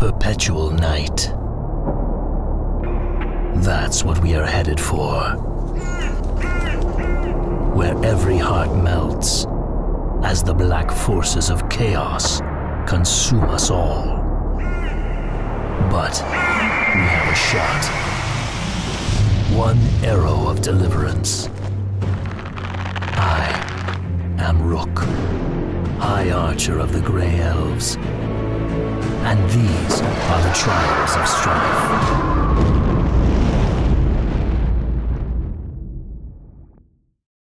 perpetual night. That's what we are headed for. Where every heart melts as the black forces of chaos consume us all. But we have a shot. One arrow of deliverance. I am Rook, High Archer of the Grey Elves. And these are the trials of strife.